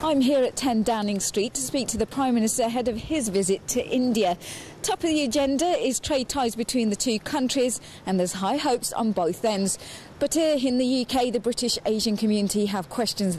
I'm here at 10 Downing Street to speak to the Prime Minister ahead of his visit to India. Top of the agenda is trade ties between the two countries, and there's high hopes on both ends. But here in the UK, the British Asian community have questions.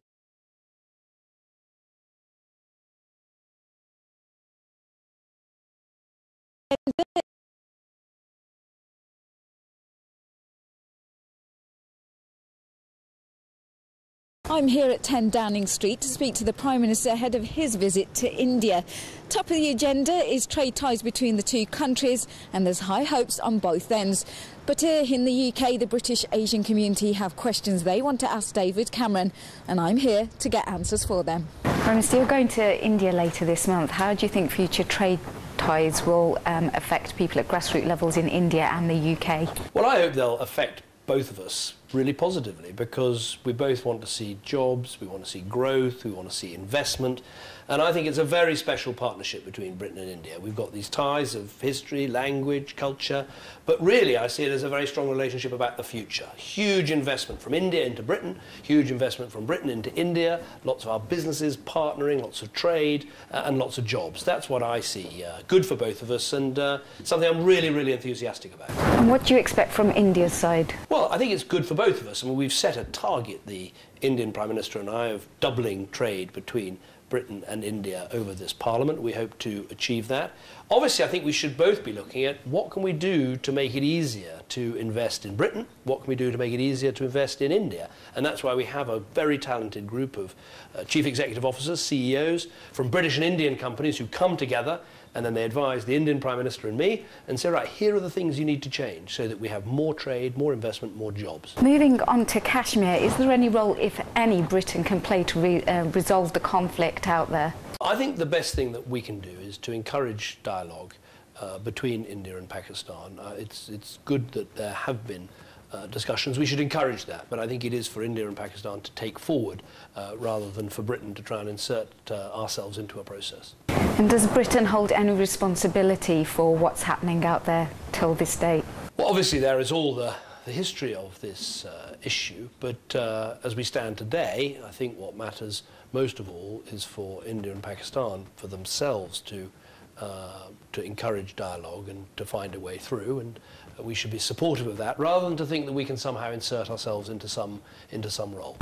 I'm here at 10 Downing Street to speak to the Prime Minister ahead of his visit to India. Top of the agenda is trade ties between the two countries, and there's high hopes on both ends. But here in the UK, the British Asian community have questions they want to ask David Cameron, and I'm here to get answers for them. Prime Minister, you're going to India later this month. How do you think future trade ties will um, affect people at grassroots levels in India and the UK? Well, I hope they'll affect both of us really positively because we both want to see jobs, we want to see growth, we want to see investment. And I think it's a very special partnership between Britain and India. We've got these ties of history, language, culture, but really I see it as a very strong relationship about the future. Huge investment from India into Britain, huge investment from Britain into India, lots of our businesses partnering, lots of trade, uh, and lots of jobs. That's what I see. Uh, good for both of us and uh, something I'm really, really enthusiastic about. And what do you expect from India's side? Well, I think it's good for both of us. I mean, we've set a target, the Indian Prime Minister and I, of doubling trade between Britain and India over this Parliament. We hope to achieve that. Obviously, I think we should both be looking at what can we do to make it easier to invest in Britain, what can we do to make it easier to invest in India. And that's why we have a very talented group of uh, chief executive officers, CEOs, from British and Indian companies who come together and then they advise the Indian Prime Minister and me and say, right, here are the things you need to change so that we have more trade, more investment, more jobs. Moving on to Kashmir, is there any role, if any, Britain can play to re uh, resolve the conflict out there? I think the best thing that we can do is to encourage dialogue uh, between India and Pakistan. Uh, it's, it's good that there have been uh, discussions. We should encourage that, but I think it is for India and Pakistan to take forward uh, rather than for Britain to try and insert uh, ourselves into a process. And does Britain hold any responsibility for what's happening out there till this date? Well, obviously there is all the, the history of this uh, issue, but uh, as we stand today, I think what matters most of all is for India and Pakistan, for themselves to uh, to encourage dialogue and to find a way through, and we should be supportive of that, rather than to think that we can somehow insert ourselves into some into some role.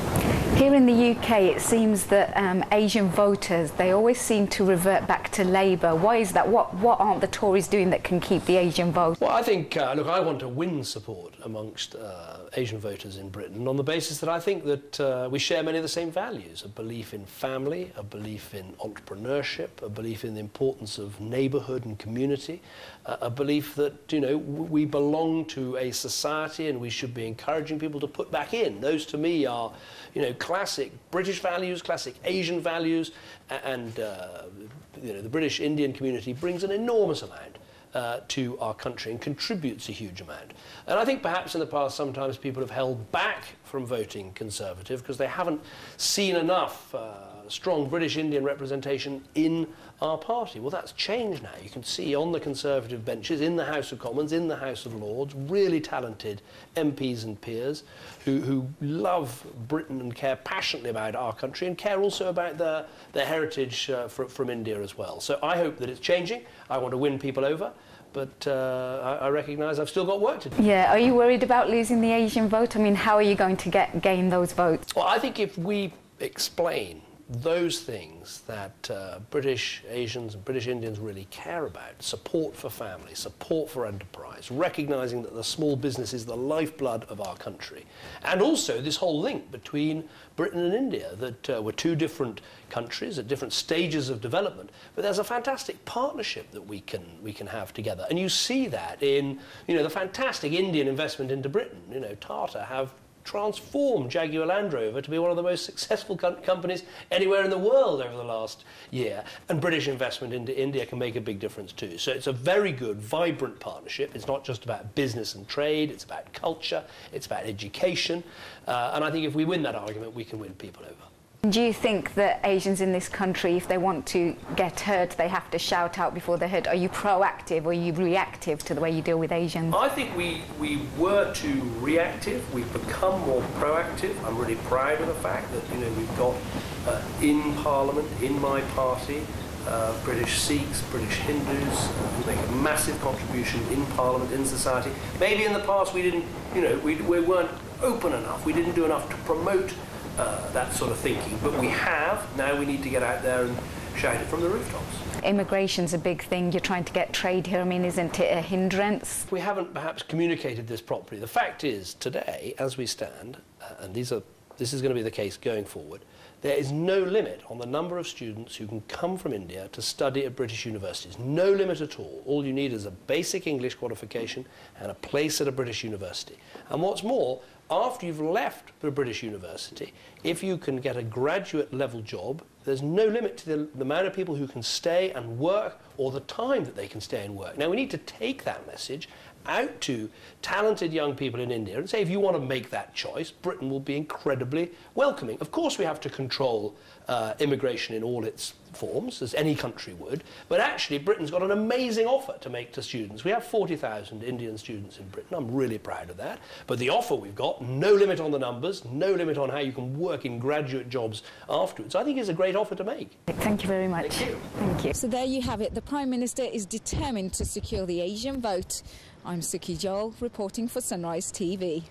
Here in the UK, it seems that um, Asian voters they always seem to revert back to Labour. Why is that? What what aren't the Tories doing that can keep the Asian vote? Well, I think uh, look, I want to win support amongst uh, Asian voters in Britain on the basis that I think that uh, we share many of the same values: a belief in family, a belief in entrepreneurship, a belief in the importance of neighbourhood and community, a belief that you know we belong to a society and we should be encouraging people to put back in. Those to me are, you know, classic British values, classic Asian values, and uh, you know the British Indian community brings an enormous amount. Uh, to our country and contributes a huge amount. And I think perhaps in the past sometimes people have held back from voting Conservative because they haven't seen enough uh, strong British Indian representation in our party. Well, that's changed now. You can see on the Conservative benches, in the House of Commons, in the House of Lords, really talented MPs and peers who, who love Britain and care passionately about our country and care also about their, their heritage uh, from, from India as well. So I hope that it's changing. I want to win people over but uh, I, I recognise I've still got work to do. Yeah, are you worried about losing the Asian vote? I mean, how are you going to get gain those votes? Well, I think if we explain those things that uh, British Asians and British Indians really care about support for family, support for enterprise, recognizing that the small business is the lifeblood of our country, and also this whole link between Britain and India that uh, we're two different countries at different stages of development, but there's a fantastic partnership that we can, we can have together. And you see that in you know, the fantastic Indian investment into Britain. You know, Tata have transformed Jaguar Land Rover to be one of the most successful co companies anywhere in the world over the last year. And British investment into India can make a big difference too. So it's a very good, vibrant partnership. It's not just about business and trade, it's about culture, it's about education. Uh, and I think if we win that argument, we can win people over. Do you think that Asians in this country, if they want to get heard, they have to shout out before they're heard? Are you proactive or are you reactive to the way you deal with Asians? I think we, we were too reactive. We've become more proactive. I'm really proud of the fact that you know we've got uh, in Parliament, in my party, uh, British Sikhs, British Hindus, uh, who make a massive contribution in Parliament, in society. Maybe in the past we didn't, you know, we, we weren't open enough. We didn't do enough to promote uh, that sort of thinking. But we have. Now we need to get out there and shout it from the rooftops. Immigration's a big thing. You're trying to get trade here. I mean, isn't it a hindrance? We haven't perhaps communicated this properly. The fact is, today, as we stand, uh, and these are, this is going to be the case going forward, there is no limit on the number of students who can come from India to study at British universities. No limit at all. All you need is a basic English qualification and a place at a British university. And what's more, after you've left the British university, if you can get a graduate level job, there's no limit to the, the, amount of people who can stay and work or the time that they can stay and work. Now, we need to take that message out to talented young people in India and say, if you want to make that choice, Britain will be incredibly welcoming. Of course, we have to control uh, immigration in all its forms, as any country would, but actually, Britain's got an amazing offer to make to students. We have 40,000 Indian students in Britain. I'm really proud of that. But the offer we've got, no limit on the numbers, no limit on how you can work in graduate jobs afterwards, I think is a great offer to make. Thank you very much. Thank you. Thank you. So there you have it. The Prime Minister is determined to secure the Asian vote. I'm Suki Joel, reporting for Sunrise TV.